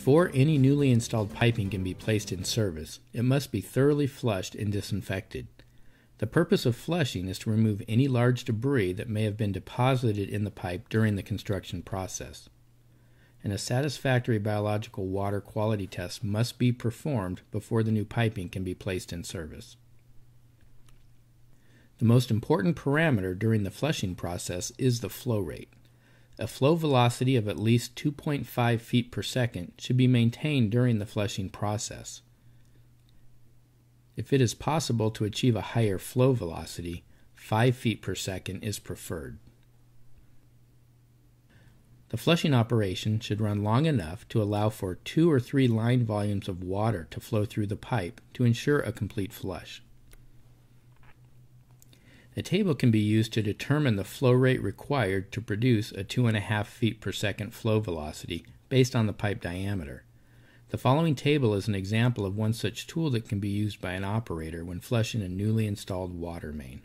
Before any newly installed piping can be placed in service, it must be thoroughly flushed and disinfected. The purpose of flushing is to remove any large debris that may have been deposited in the pipe during the construction process. And a satisfactory biological water quality test must be performed before the new piping can be placed in service. The most important parameter during the flushing process is the flow rate. A flow velocity of at least 2.5 feet per second should be maintained during the flushing process. If it is possible to achieve a higher flow velocity, 5 feet per second is preferred. The flushing operation should run long enough to allow for two or three line volumes of water to flow through the pipe to ensure a complete flush. The table can be used to determine the flow rate required to produce a 2.5 feet per second flow velocity based on the pipe diameter. The following table is an example of one such tool that can be used by an operator when flushing a newly installed water main.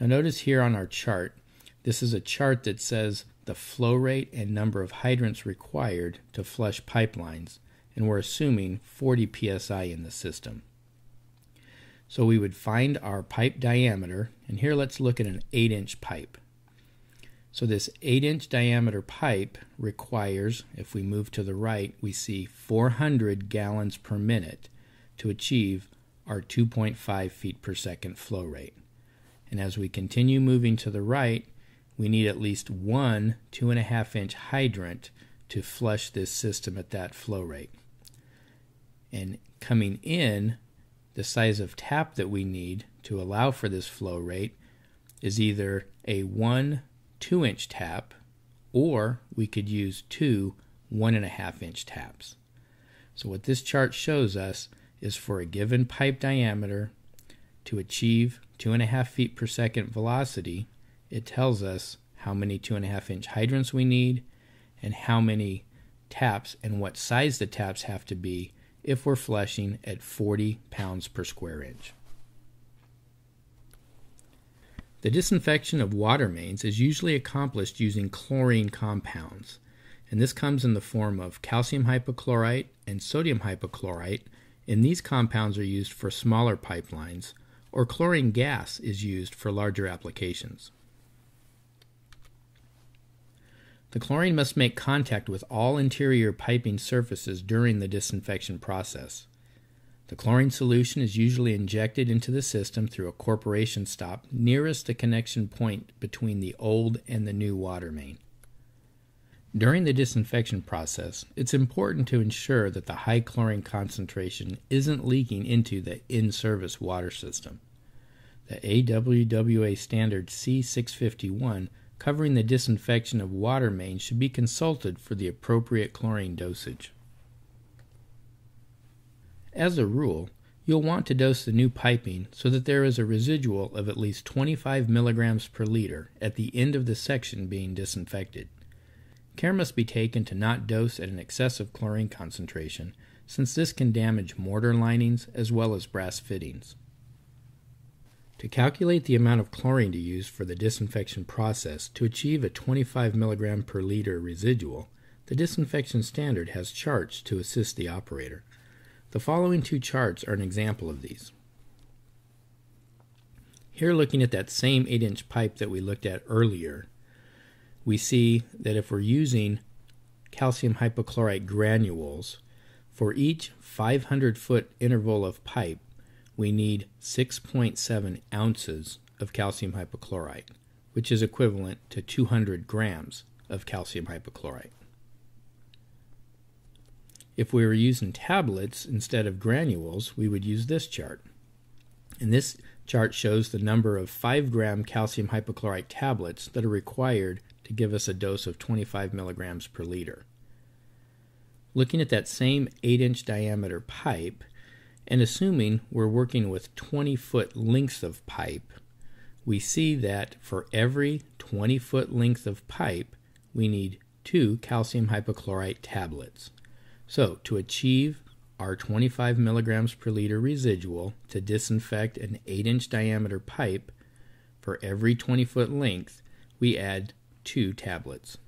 Now notice here on our chart, this is a chart that says the flow rate and number of hydrants required to flush pipelines, and we're assuming 40 psi in the system. So we would find our pipe diameter, and here let's look at an 8 inch pipe. So this 8 inch diameter pipe requires, if we move to the right, we see 400 gallons per minute to achieve our 2.5 feet per second flow rate. And as we continue moving to the right, we need at least one 2.5 inch hydrant to flush this system at that flow rate. And coming in, the size of tap that we need to allow for this flow rate is either a 1 2 inch tap or we could use two 1.5 inch taps. So, what this chart shows us is for a given pipe diameter to achieve 2.5 feet per second velocity, it tells us how many 2.5 inch hydrants we need and how many taps and what size the taps have to be if we're flushing at 40 pounds per square inch. The disinfection of water mains is usually accomplished using chlorine compounds, and this comes in the form of calcium hypochlorite and sodium hypochlorite, and these compounds are used for smaller pipelines, or chlorine gas is used for larger applications. The chlorine must make contact with all interior piping surfaces during the disinfection process. The chlorine solution is usually injected into the system through a corporation stop nearest the connection point between the old and the new water main. During the disinfection process, it's important to ensure that the high chlorine concentration isn't leaking into the in service water system. The AWWA standard C651 covering the disinfection of water mains should be consulted for the appropriate chlorine dosage. As a rule, you'll want to dose the new piping so that there is a residual of at least 25 milligrams per liter at the end of the section being disinfected. Care must be taken to not dose at an excessive chlorine concentration, since this can damage mortar linings as well as brass fittings. To calculate the amount of chlorine to use for the disinfection process to achieve a 25 mg per liter residual, the disinfection standard has charts to assist the operator. The following two charts are an example of these. Here, looking at that same 8 inch pipe that we looked at earlier, we see that if we're using calcium hypochlorite granules, for each 500 foot interval of pipe, we need 6.7 ounces of calcium hypochlorite, which is equivalent to 200 grams of calcium hypochlorite. If we were using tablets instead of granules, we would use this chart. And this chart shows the number of 5 gram calcium hypochlorite tablets that are required to give us a dose of 25 milligrams per liter. Looking at that same 8 inch diameter pipe, and assuming we're working with 20 foot lengths of pipe, we see that for every 20 foot length of pipe, we need two calcium hypochlorite tablets. So, to achieve our 25 milligrams per liter residual to disinfect an 8 inch diameter pipe, for every 20 foot length, we add two tablets.